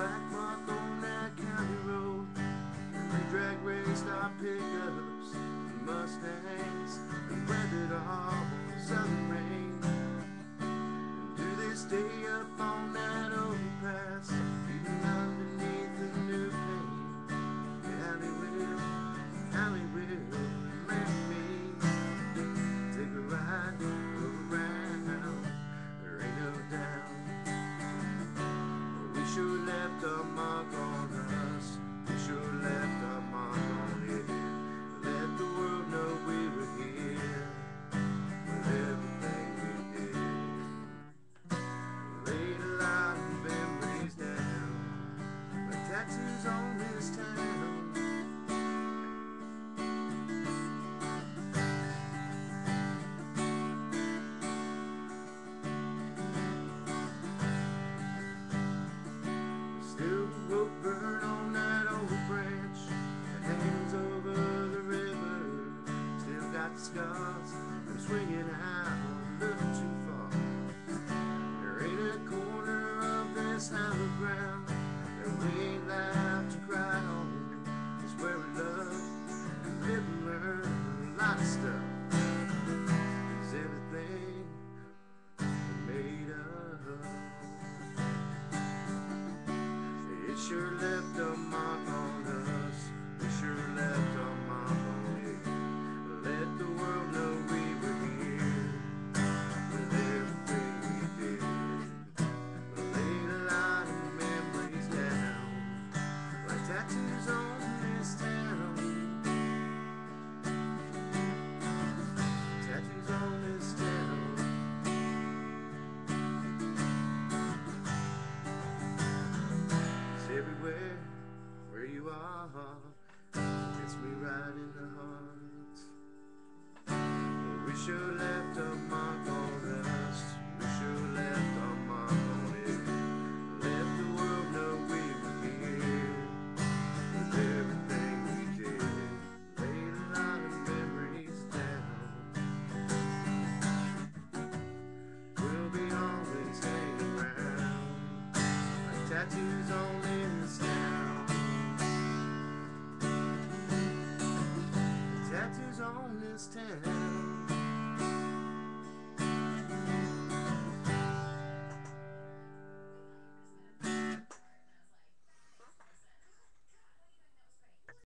black mark on that county road. And they drag raced our pickups Mustangs and sure left a mark on us. We sure left a mark on you. Let the world know we were here with everything we did. Laid a lot of memories down like tattoos on. nowhere where you are hits me right in the heart. Wish you left a this town.